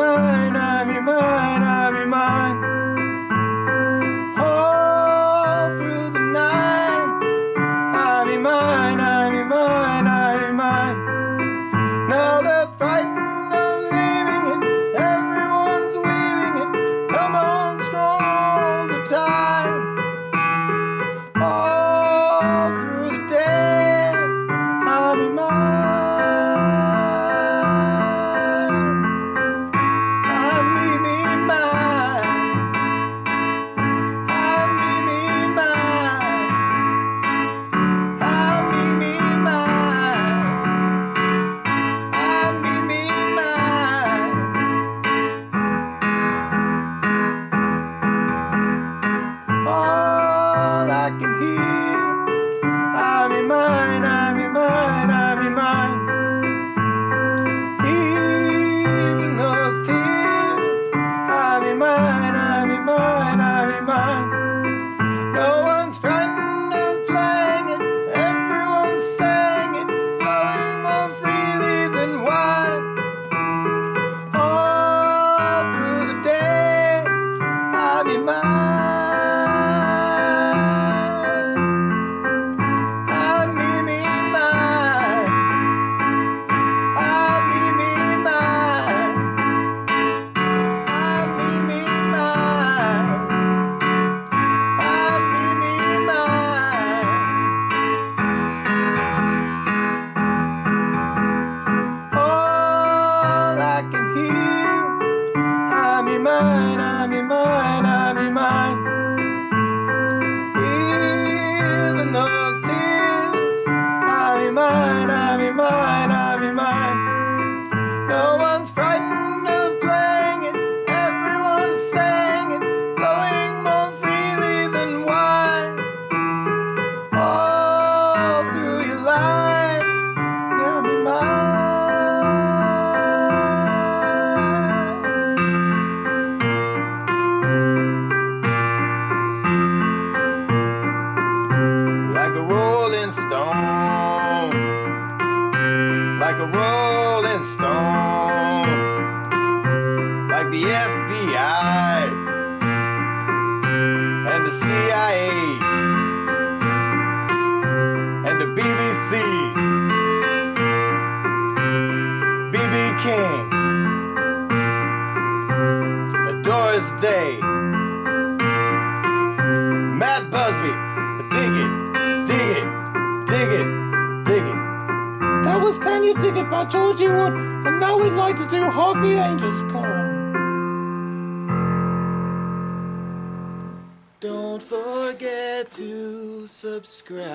mine, I'll be mine, I'll be mine. All through the night, I'll be mine, I'll be mine, I'll be mine. Now they're frightened of leaving it, everyone's waiting it. Come on, strong all the time. All through the day, I'll be mine. can hear. I'm in mine, I'm in mine, I'm in mine. Even those tears, I'm in mine, I'm in mine, I'm in mine. No one's frightened of everyone's flowing more freely than wine. All through the day, I'm in mine. Be mine, I'll be mine. No one's a rolling stone, like the FBI and the CIA and the BBC, BB King, Doris Day, Matt Busby, dig it, dig it, dig it, dig it. Was Can You Dig It by Georgie Wood, and now we'd like to do Hark the Angels Come. Don't forget to subscribe.